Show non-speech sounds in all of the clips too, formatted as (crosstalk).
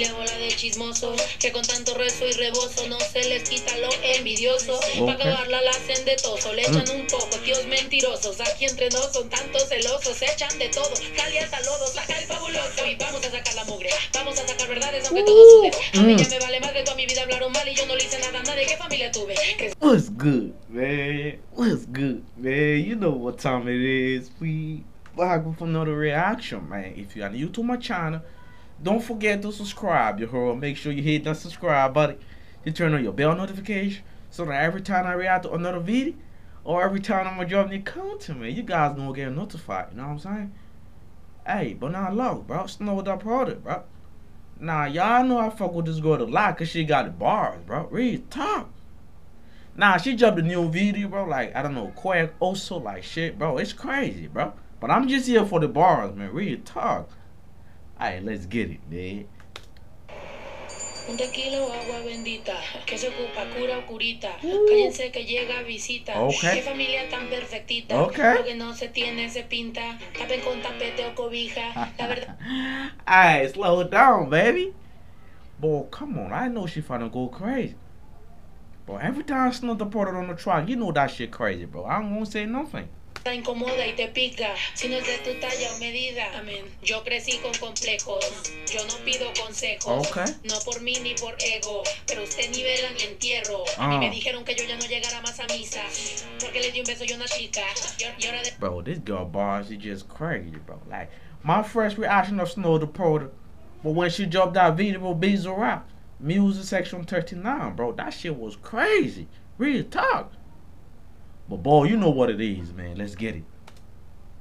La bola de chismosos que con tanto rezo y rebozo no se les quita lo envidioso. Ok. Pa' acabarla la hacen de toso, le echan un poco, tíos mentirosos. Aquí entre nos son tantos celosos, se echan de todo. Cali hasta lodo, saca el fabuloso y vamos a sacar la mugre. Vamos a sacar verdades aunque todo sude. A mí ya me vale más de toda mi vida hablaron mal y yo no le hice nada a nadie. ¿Qué familia tuve? Que What's good, man? What's good, man? You know what time it is. We back with another reaction, man. If you are new to my channel, don't forget to subscribe, you heard? Make sure you hit that subscribe button. You turn on your bell notification so that every time I react to another video or every time I'm gonna drop new content, man, you guys gonna get notified. You know what I'm saying? Hey, but now look, bro, Snow Tha Product, bro. Nah, y'all know I fuck with this girl a lot cause she got the bars, bro. Real talk. Nah, she dropped a new video, bro. Like, I don't know, Quack oh also like shit, bro. It's crazy, bro. But I'm just here for the bars, man. Real talk. Alright, let's get it, man. Un tequila o agua bendita, que se ocupa, cura o curita. Cállense que llega visita. Ok. Qué familia tan perfectita. Ok. Lo que no se tiene se pinta. Tapen con tapete o cobija. La verdad. (laughs) Alright, slow it down, baby. Boy, come on. I know she finna go crazy. Bro, every time I Snow Tha Product on the track, you know that shit crazy, bro. I don't wanna say nothing. Está incomoda y te pica. Si no es de tu talla o medida. Amén. Yo crecí con complejos. Yo no pido consejos. Ok. No por mí ni por ego. Pero usted nivela mi entierro. A mí Ah. me dijeron que yo ya no llegara más a misa. Porque le di un beso a una chica. Y, y ahora de Bro, this girl bars is just crazy, bro. Like, my first reaction of Snow Tha Product, but when she dropped that video, Bizarrap, Music Session 39, bro, that shit was crazy. Real talk. But, boy, you know what it is, man. Let's get it.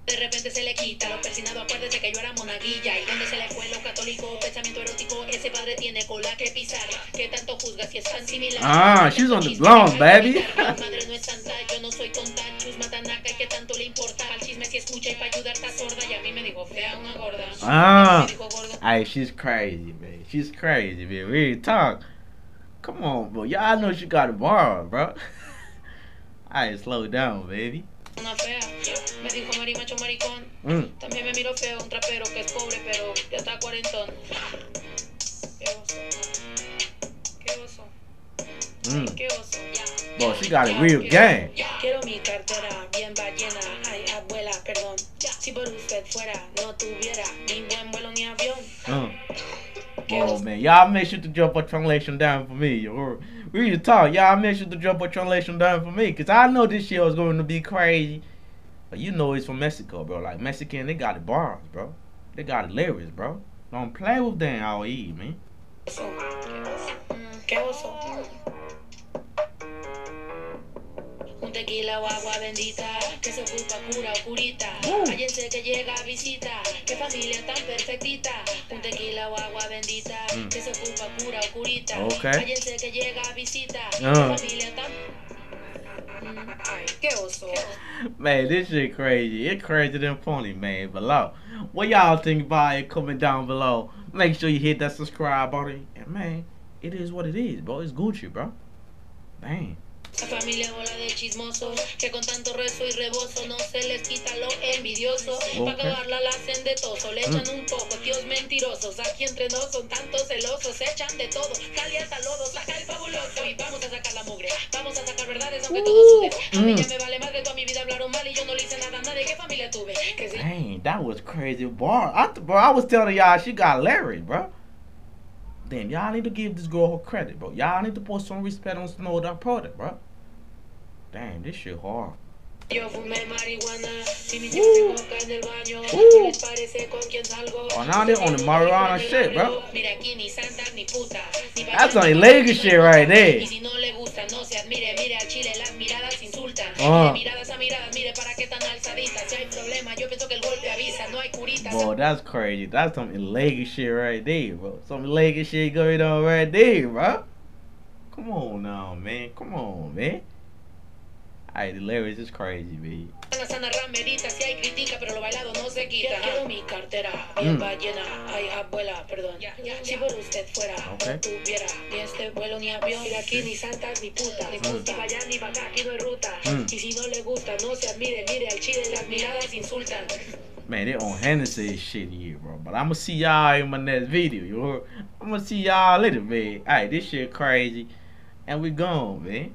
De repente se le quita lo persinado, acuérdese que yo era monaguilla Y donde se le fue lo católico, pensamiento erótico Ese padre tiene cola que pisar Que tanto juzga si es tan similar Ah, she's on the blonde, baby. Madre no es santa, yo no soy tonta y que tanto le importa Al chisme si escucha y para ayudar está sorda Y a mí me dijo fea una gorda Ah. Me dijo gordo Hey, she's crazy, man. She's crazy, man. we talk. Come on, bro. Y'all know she got a bar, bro. (laughs) Alright, slow down, baby. una fea Me dijo marimacho maricón Mm. También me feo, un trapero que es pobre pero ya está cuarentón Qué oso Qué oso Mm. Qué oso, ya. Bro, she got a real game. Quiero mi cartera bien ballena. Ay, abuela, perdón. Si por usted fuera, no tuviera Oh man, y'all make sure to drop a translation down for me. Or real talk, y'all make sure to drop a translation down for me, cause I know this shit was going to be crazy. But you know it's from Mexico, bro. Like Mexican, they got the bars, bro. They got the lyrics, bro. Don't play with them all E, man. Oso. Mm, Qué oso. Tequila o agua bendita que se ocupa cura o curita. Mm. Cállense que llega visita. Qué familia tan perfectita. Un tequila o agua bendita Mm. que se ocupa cura o curita. Cállense que llega visita. Ah. Qué familia tan. Mm, Ay, qué oso. Man, this shit crazy. It crazy than funny, man. Below, what y'all think about it? Comment down below. Make sure you hit that subscribe button. And man, it is what it is, bro. It's Gucci, bro. Dang. Esa familia bola de chismosos que con tanto rezo y rebozo no se les quita lo envidioso. Ok. Pa' acabarla la hacen de toso, le echan un poco, tíos mentirosos. Aquí entre nos son tantos celosos, se echan de todo. Cali hasta lodo, saca el fabuloso y vamos a sacar la mugre. Vamos a sacar verdades aunque todo sude. A mí Mm. ya me vale más de toda mi vida hablaron mal y yo no le hice nada a nadie. ¿Qué familia tuve? Que si Dang, that was crazy, bar. I bro, I was telling y'all she got lyrics, bro. Damn, y'all need to give this girl her credit, bro. Y'all need to put some respect on Snow Tha Product, bro. Damn, this shit hard. yo fumé marihuana, si mi yo se coca en el baño, Uh. ¿no les parece con quién salgo? Oh, now they're on the marijuana shit, bro. Mira aquí ni santas ni putas. That's ni illegal shit right there. Y si no le gusta, no se admire, mire al chile, las miradas insultan. Ah. Bro, that's crazy. That's some illegal shit right there, bro. Some illegal shit going on right there, bro. Come on now, man. Come on, man. Alright, the lyrics is crazy, man manzana ramerita, si hay crítica, pero lo bailado no se quita. Quiero mi cartera, bien mm. ay abuela, perdón. Si por usted fuera, okay. no tuviera ni este vuelo ni avión, ni aquí ni ni puta, ni mm. puta, ni aquí no hay ruta. Mm. Y si no le gusta, no se admire, mire al chile, las miradas insultan. Man, they on Hennessy shit here, bro. But I'ma see y'all in my next video, you heard? I'ma see y'all later, man. Alright, this shit crazy. And we gone, man.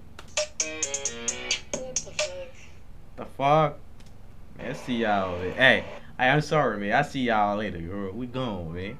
What the fuck? The fuck? Man, see y'all. Hey, I'm sorry, man. I see y'all later. Girl. We gone, man.